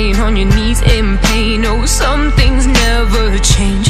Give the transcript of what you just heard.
crying on your knees in pain. Oh, some things never change,